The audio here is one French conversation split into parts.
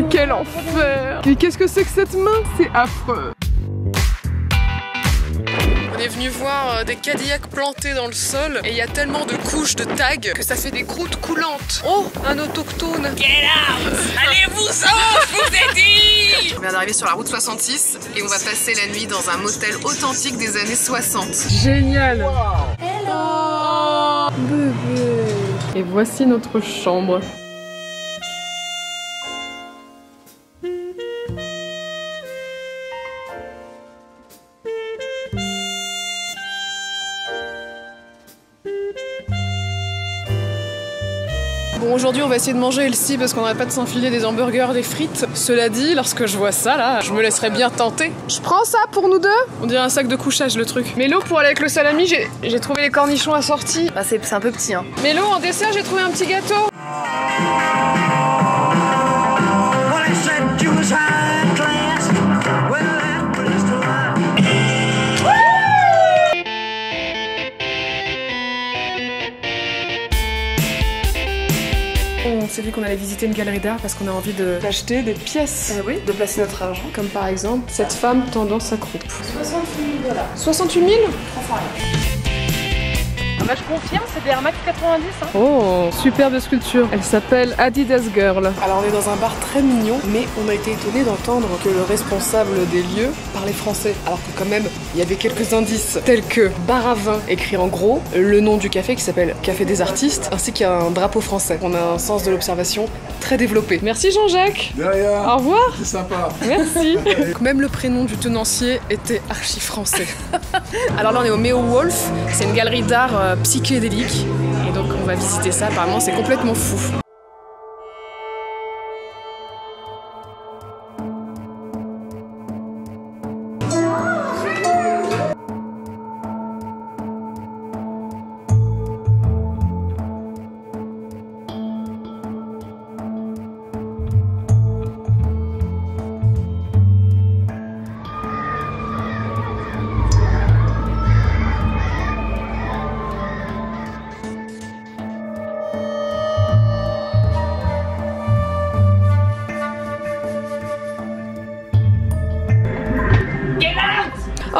Mais quel enfer. Mais qu'est-ce que c'est que cette main? C'est affreux. On est venu voir euh, des Cadillacs plantés dans le sol et il y a tellement de couches de tags que ça fait des croûtes coulantes. Oh, un autochtone. Get out. Allez-vous-en, je vous ai dit. On vient d'arriver sur la route 66 et on va passer la nuit dans un motel authentique des années 60. Génial. Hello. Bébé. Et voici notre chambre. Bon, aujourd'hui, on va essayer de manger healthy parce qu'on n'arrête pas de s'enfiler des hamburgers, des frites. Cela dit, lorsque je vois ça, là, je me laisserais bien tenter. Je prends ça pour nous deux? On dirait un sac de couchage, le truc. Mélo, pour aller avec le salami, j'ai trouvé les cornichons assortis. Bah, c'est un peu petit, hein. Mélo, en dessert, j'ai trouvé un petit gâteau. S'est dit qu'on allait visiter une galerie d'art parce qu'on a envie de- d'acheter des pièces. oui, de placer notre argent. Comme par exemple cette femme tendant sa croupe. 68 000 dollars. 68 000 Ah bah je confirme, c'est des Air Max 90. Hein. Oh, superbe sculpture. Elle s'appelle Adidas Girl. Alors on est dans un bar très mignon, mais on a été étonné d'entendre que le responsable des lieux parlait français. Alors que quand même, il y avait quelques indices tels que bar à vin écrit en gros, le nom du café qui s'appelle Café des artistes, ainsi qu'un drapeau français. On a un sens de l'observation très développé. Merci Jean-Jacques. Au revoir. C'est sympa. Merci. Même le prénom du tenancier était archi français. Alors là, on est au Meo Wolf. C'est une galerie d'art euh, psychédélique. Et donc, on va visiter ça. Apparemment, c'est complètement fou.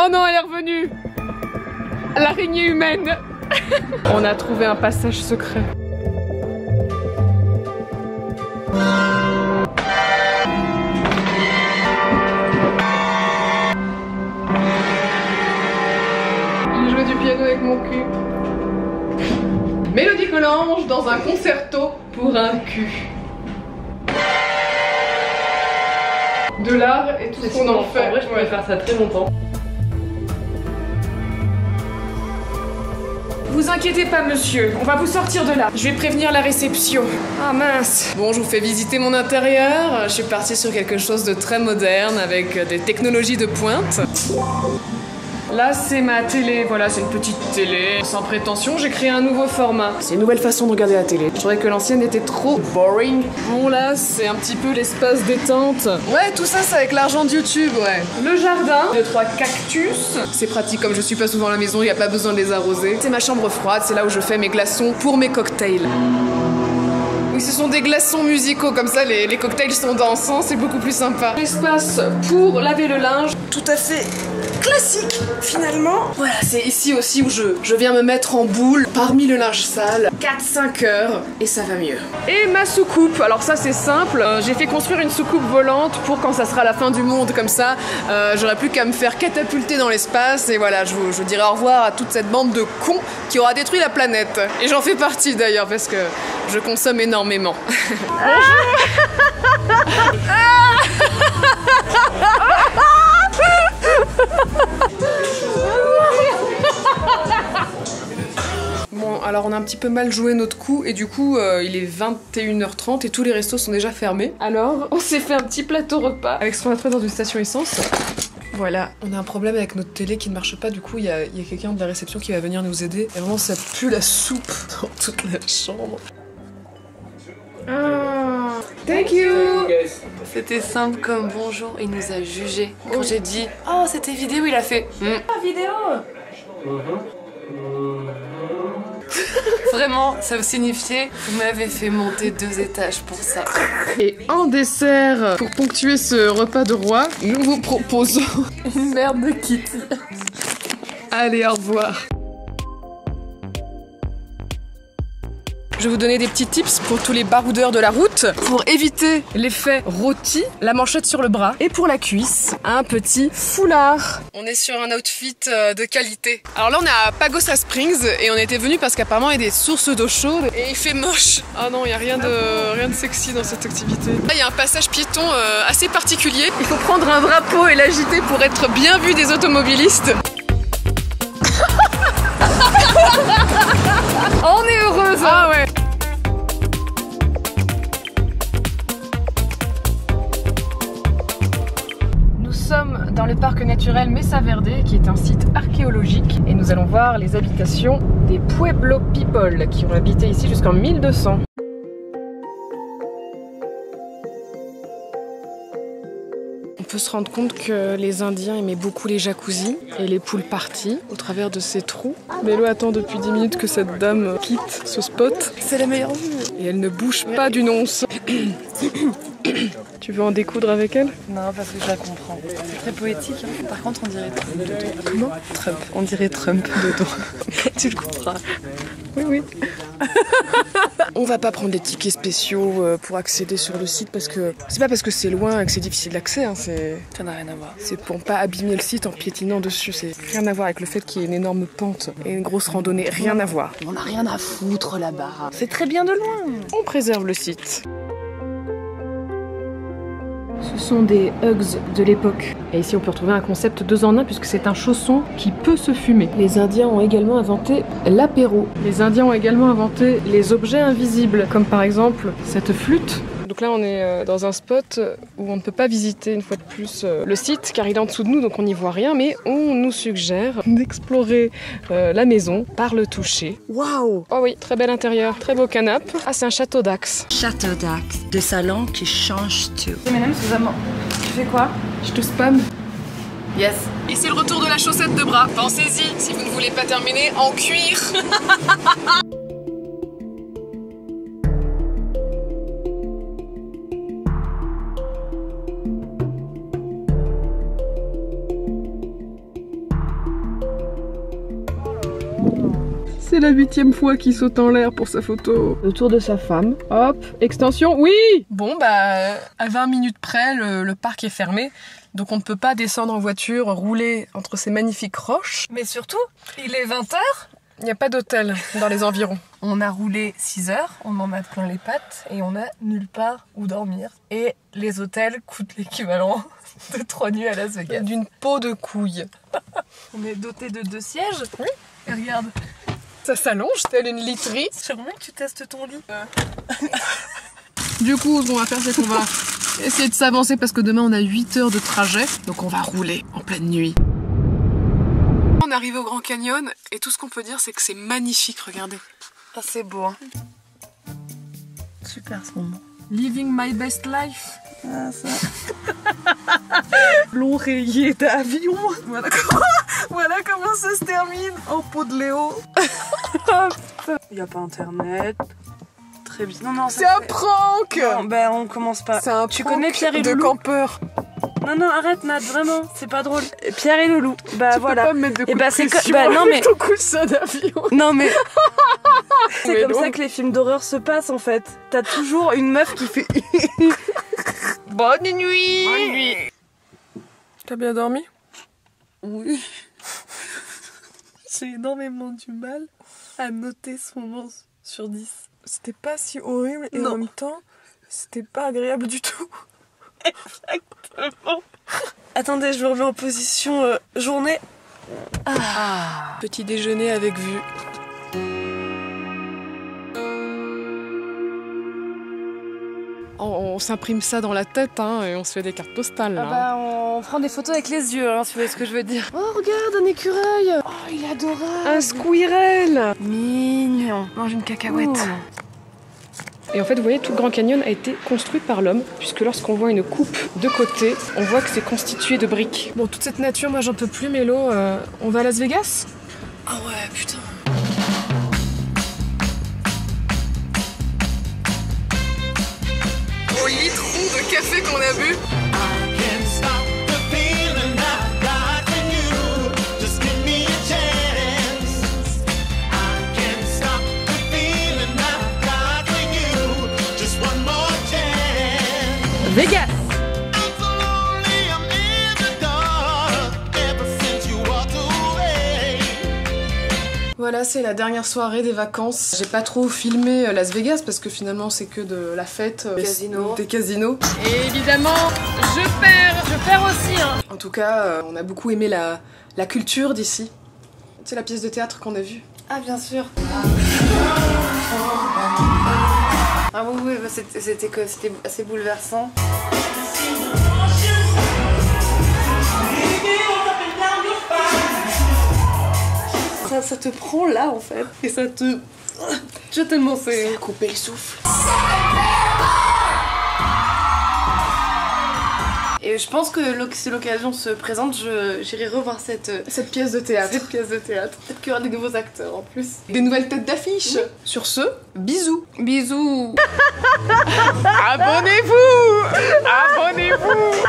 Oh non, elle est revenue L'araignée humaine On a trouvé un passage secret. J'ai joué du piano avec mon cul. Mélodie Collange dans un concerto pour un cul. De l'art et tout ce qu'on en fait. En vrai, je pourrais faire ça très longtemps. Vous inquiétez pas, monsieur, on va vous sortir de là. Je vais prévenir la réception. Ah mince. Bon, je vous fais visiter mon intérieur. Je suis partie sur quelque chose de très moderne avec des technologies de pointe. Là, c'est ma télé. Voilà, c'est une petite télé. Sans prétention, j'ai créé un nouveau format. C'est une nouvelle façon de regarder la télé. Je trouvais que l'ancienne était trop boring. Bon, là, c'est un petit peu l'espace détente. Ouais, tout ça, c'est avec l'argent de YouTube, ouais. Le jardin, deux, trois cactus. C'est pratique, comme je suis pas souvent à la maison, il n'y a pas besoin de les arroser. C'est ma chambre froide, c'est là où je fais mes glaçons pour mes cocktails. Oui, ce sont des glaçons musicaux, comme ça les, les cocktails sont dansants, c'est beaucoup plus sympa. L'espace pour laver le linge, tout à fait classique finalement. Voilà, c'est ici aussi où je, je viens me mettre en boule parmi le linge sale, 4-5 heures, et ça va mieux. Et ma soucoupe, alors ça c'est simple, Euh, j'ai fait construire une soucoupe volante pour quand ça sera la fin du monde, comme ça euh, j'aurai plus qu'à me faire catapulter dans l'espace, et voilà, je vous, je vous dirai au revoir à toute cette bande de cons qui aura détruit la planète. Et j'en fais partie d'ailleurs, parce que je consomme énormément. Bon, alors on a un petit peu mal joué notre coup et du coup euh, il est 21h30 et tous les restos sont déjà fermés. Alors on s'est fait un petit plateau repas avec ce qu'on a trouvé dans une station essence. Voilà, on a un problème avec notre télé qui ne marche pas, du coup il y a, il y a quelqu'un de la réception qui va venir nous aider. Et vraiment ça pue la soupe dans toute la chambre. Ah, thank you C'était simple comme bonjour, il nous a jugés. Quand j'ai dit Oh, c'était vidéo, il a fait Hmm. Ah, vidéo Vraiment, ça vous signifiait vous m'avez fait monter deux étages pour ça. Et en dessert, pour ponctuer ce repas de roi, nous vous proposons... Une merde de Kitty. Allez, au revoir. Je vais vous donner des petits tips pour tous les baroudeurs de la route. Pour éviter l'effet rôti, la manchette sur le bras. Et pour la cuisse, un petit foulard. On est sur un outfit euh, de qualité. Alors là, on est à Pagosa Springs et on était venu parce qu'apparemment, il y a des sources d'eau chaude et il fait moche. Ah non, il n'y a rien de, rien de sexy dans cette activité. Là, il y a un passage piéton euh, assez particulier. Il faut prendre un drapeau et l'agiter pour être bien vu des automobilistes. Verde, qui est un site archéologique, et nous allons voir les habitations des Pueblo People qui ont habité ici jusqu'en 1200. On peut se rendre compte que les Indiens aimaient beaucoup les jacuzzis et les poules parties au travers de ces trous. Mélo attend depuis 10 minutes que cette dame quitte ce spot C'est la meilleure vue. et elle ne bouge pas d'une once. tu veux en découdre avec elle Non, parce que je la comprends. C'est très poétique. hein. Par contre, on dirait Trump de dos. Comment Trump. On dirait Trump de dos. tu le couperas. Oui, oui. On va pas prendre des tickets spéciaux euh, pour accéder sur le site parce que c'est pas parce que c'est loin et que c'est difficile d'accès, hein, c'est Ça n'a rien à voir. c'est pour pas abîmer le site en piétinant dessus. C'est rien à voir avec le fait qu'il y ait une énorme pente et une grosse randonnée, rien à voir. On n'a rien à foutre là-bas. C'est très bien de loin. On préserve le site. Ce sont des Hugs de l'époque. Et ici, on peut retrouver un concept deux en un puisque c'est un chausson qui peut se fumer. Les Indiens ont également inventé l'apéro. Les Indiens ont également inventé les objets invisibles, comme par exemple cette flûte. Donc là, on est euh, dans un spot où on ne peut pas visiter une fois de plus euh, le site car il est en dessous de nous, donc on n'y voit rien. Mais on nous suggère d'explorer euh, la maison par le toucher. Waouh Oh oui, très bel intérieur, très beau canapé. Ah, c'est un château d'Axe. Château d'Axe, de salon qui change tout. Madame, excusez-moi. Tu fais quoi? Je te spam. Yes. Et c'est le retour de la chaussette de bras. Pensez-y, si vous ne voulez pas terminer en cuir. C'est la huitième fois qu'il saute en l'air pour sa photo. Le tour de sa femme. Hop, extension, oui Bon, bah, à 20 minutes près, le, le parc est fermé. Donc on ne peut pas descendre en voiture, rouler entre ces magnifiques roches. Mais surtout, il est 20h. Il n'y a pas d'hôtel dans les environs. On a roulé 6 heures, on en a plein les pattes et on a nulle part où dormir. Et les hôtels coûtent l'équivalent de 3 nuits à Las Vegas. D'une peau de couille. On est doté de deux sièges. Oui. Et regarde, Ça s'allonge, telle une literie. j'aimerais que tu testes ton lit. Du coup, ce qu'on va faire, c'est qu'on va essayer de s'avancer parce que demain on a 8 heures de trajet. Donc on va rouler en pleine nuit. On arrive au Grand Canyon et tout ce qu'on peut dire, c'est que c'est magnifique, regardez. Ah, c'est beau. Hein. Super ce moment. Living my best life. Ah, ça. L'oreiller d'avion. Voilà comment, voilà comment ça se termine en peau de Léo. Il n'y a pas internet. Très bien. Non, non, ça C'est un fait- prank Non, ben on commence pas. C'est un Tu prank connais Pierre et de Loulou campeur. Non, non, arrête, Nat, vraiment, c'est pas drôle. Pierre et Loulou. Bah Tu voilà. peux pas me mettre de Et coups bah, de c'est pression co- bah, non, avec mais- ton coussin d'avion. Non, mais. c'est Mais comme ça que les films d'horreur se passent en fait. T'as toujours une meuf qui fait. Bonne nuit Bonne nuit T'as bien dormi? Oui. J'ai énormément du mal à noter son nom sur 10. C'était pas si horrible et Non. en même temps, c'était pas agréable du tout. Attendez, je me remets en position euh, journée. Petit déjeuner avec vue. S'imprime ça dans la tête hein, et on se fait des cartes postales. Ah là. bah, on prend des photos avec les yeux, hein, si vous voyez ce que je veux dire. Oh regarde un écureuil Oh, il est adorable. Un squirrel Mignon. Mange une cacahuète. Et en fait, vous voyez, tout le Grand Canyon a été construit par l'homme, puisque lorsqu'on voit une coupe de côté, on voit que c'est constitué de briques. Bon, toute cette nature, moi j'en peux plus, Mélo. Euh, on va à Las Vegas? Ah ouais, putain. Just one more chance. Vegas Voilà, c'est la dernière soirée des vacances. J'ai pas trop filmé euh, Las Vegas parce que finalement c'est que de la fête, euh, Casino. des casinos. Et évidemment, je perds. Je perds aussi, hein. En tout cas, euh, on a beaucoup aimé la, la culture d'ici. C'est la pièce de théâtre qu'on a vue. Ah, bien sûr. Ah oui, oui, bah, c'était assez bouleversant. Ça, ça te prend là en fait et ça te. Je tellement c'est. Couper le souffle. Et je pense que si l'occasion se présente, je- j'irai revoir cette, euh, Cette pièce de théâtre. cette pièce de théâtre. Peut-être qu'il y aura des nouveaux acteurs en plus. Des nouvelles têtes d'affiche. Sur ce, bisous. Bisous Abonnez-vous Abonnez-vous